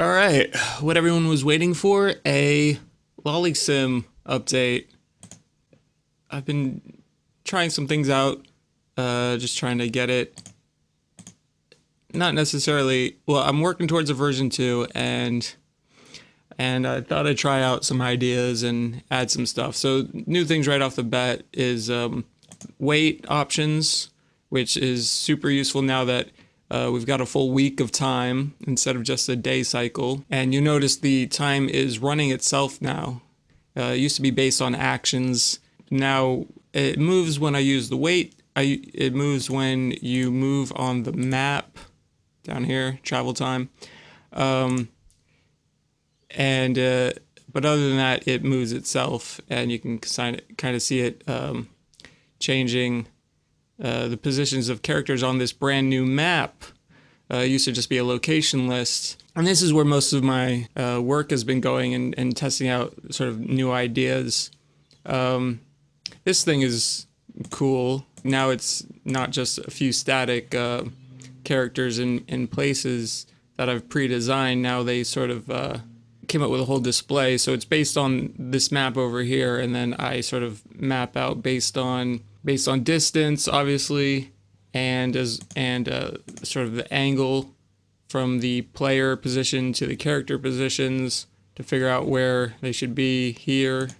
All right, what everyone was waiting for a Loli Sim update. I've been trying some things out, uh, just trying to get it. Not necessarily. Well, I'm working towards a version two, and and I thought I'd try out some ideas and add some stuff. So new things right off the bat is um, wait options, which is super useful now that uh, we've got a full week of time instead of just a day cycle. And you notice the time is running itself now. Uh, it used to be based on actions. Now it moves when I use the wait. I, it moves when you move on the map down here, travel time. Um, and uh, but other than that, it moves itself, and you can kind of see it um, changing uh, the positions of characters on this brand new map. Uh, used to just be a location list. And this is where most of my uh, work has been going and, and testing out sort of new ideas. Um, this thing is cool. Now it's not just a few static uh, characters in, in places that I've pre-designed. Now they sort of uh, came up with a whole display. So it's based on this map over here, and then I sort of map out based on based on distance, obviously, and as and uh, sort of the angle from the player position to the character positions to figure out where they should be here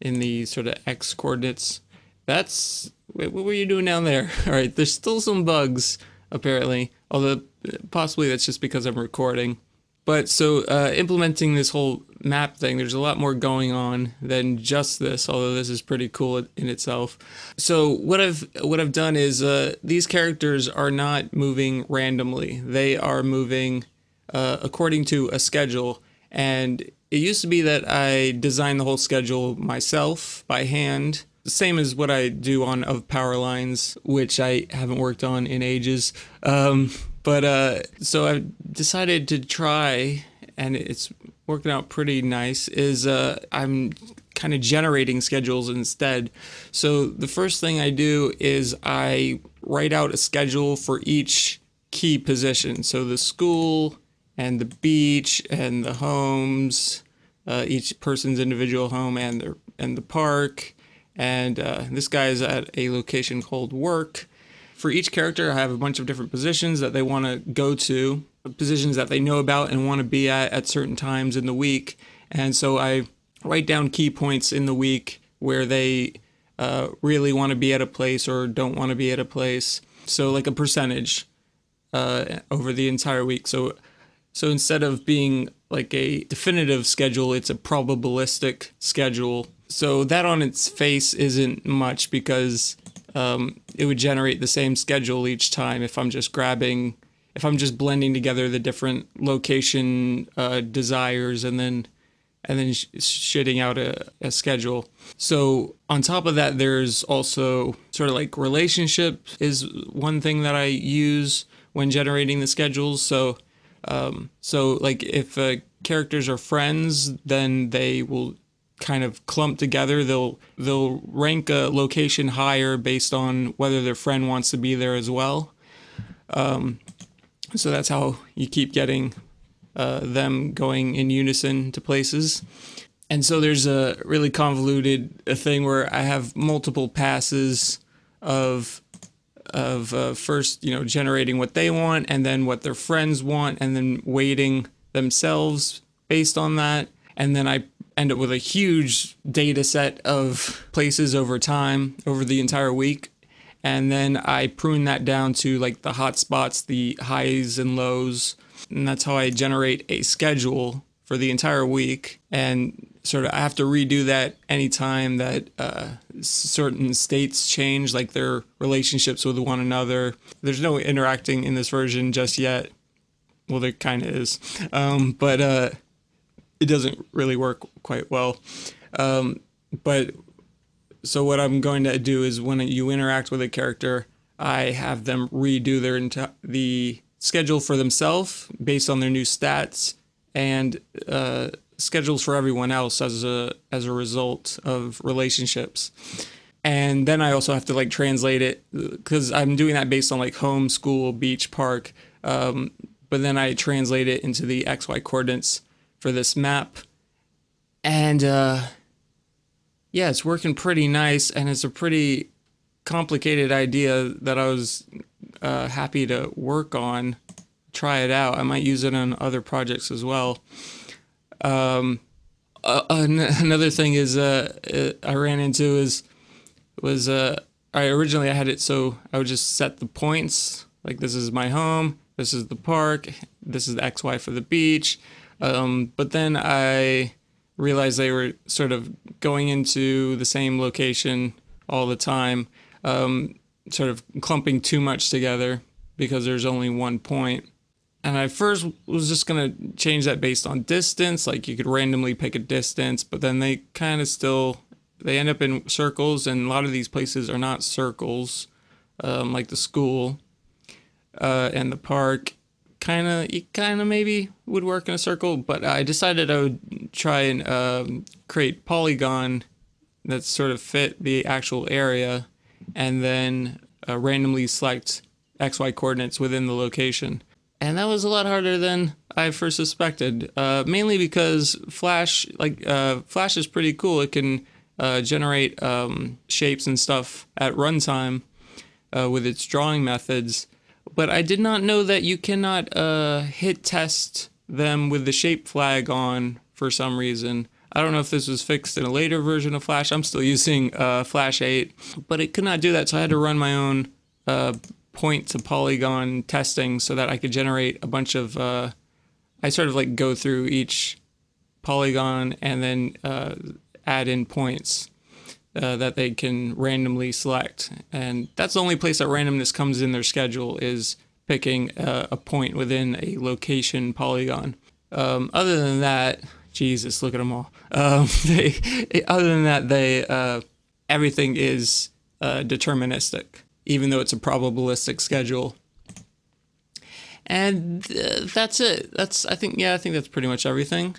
in the sort of x coordinates. That's what were you doing down there? All right, there's still some bugs apparently, although possibly that's just because I'm recording. But so uh, implementing this whole map thing, there's a lot more going on than just this. Although this is pretty cool in itself. So what I've what I've done is uh, these characters are not moving randomly. They are moving uh, according to a schedule. And it used to be that I designed the whole schedule myself by hand. Same as what I do on of power lines, which I haven't worked on in ages. Um, but uh, so I decided to try, and it's working out pretty nice. Is uh, I'm kind of generating schedules instead. So the first thing I do is I write out a schedule for each key position. So the school and the beach and the homes, uh, each person's individual home and their and the park. And uh, this guy is at a location called work for each character, I have a bunch of different positions that they want to go to, positions that they know about and want to be at at certain times in the week. And so I write down key points in the week where they uh, really want to be at a place or don't want to be at a place. So like a percentage uh, over the entire week. So so instead of being like a definitive schedule, it's a probabilistic schedule. So that on its face isn't much because um, it would generate the same schedule each time if I'm just grabbing, if I'm just blending together the different location uh, desires and then and then sh- shitting out a, a schedule. So on top of that, there's also sort of like relationship is one thing that I use when generating the schedules. So um, so like if uh, characters are friends, then they will kind of clump together. They'll they'll rank a location higher based on whether their friend wants to be there as well. Um, so that's how you keep getting uh, them going in unison to places. And so there's a really convoluted a thing where I have multiple passes of of uh, first you know generating what they want and then what their friends want and then weighting themselves based on that. And then I end up with a huge data set of places over time over the entire week. And then I prune that down to like the hot spots, the highs and lows, and that's how I generate a schedule for the entire week. And sort of I have to redo that anytime that uh, certain states change, like their relationships with one another. There's no interacting in this version just yet. Well, there kind of is, um, but uh, it doesn't really work quite well. Um, but so what I'm going to do is when you interact with a character, I have them redo their the schedule for themselves based on their new stats and uh, schedules for everyone else as a as a result of relationships. And then I also have to like translate it because I'm doing that based on like home, school, beach, park. Um, but then I translate it into the XY coordinates for this map. And uh, yeah, it's working pretty nice, and it's a pretty complicated idea that I was uh, happy to work on. Try it out. I might use it on other projects as well. Um, uh, another thing is uh, I ran into is was uh, I originally I had it so I would just set the points like this is my home, this is the park, this is the XY for the beach. Um, but then I realized they were sort of going into the same location all the time, um, sort of clumping too much together because there's only one point. And I first was just going to change that based on distance, like you could randomly pick a distance, but then they kind of still they end up in circles, and a lot of these places are not circles, um, like the school uh, and the park. Kind of, kind of maybe would work in a circle, but I decided I would try and um, create polygon that sort of fit the actual area, and then uh, randomly select XY coordinates within the location. And that was a lot harder than I first suspected. Uh, mainly because Flash, like uh, Flash, is pretty cool. It can uh, generate um, shapes and stuff at runtime uh, with its drawing methods. But I did not know that you cannot uh, hit test them with the shape flag on for some reason. I don't know if this was fixed in a later version of Flash. I'm still using uh, Flash 8, but it could not do that, so I had to run my own point to polygon testing so that I could generate a bunch of. Uh, I sort of like go through each polygon and then add in points uh, that they can randomly select. And that's the only place that randomness comes in their schedule is picking uh, a point within a location polygon. Um, other than that, Jesus, look at them all. Um, they, other than that, they uh, everything is uh, deterministic, even though it's a probabilistic schedule. And uh, that's it. That's I think yeah, I think that's pretty much everything.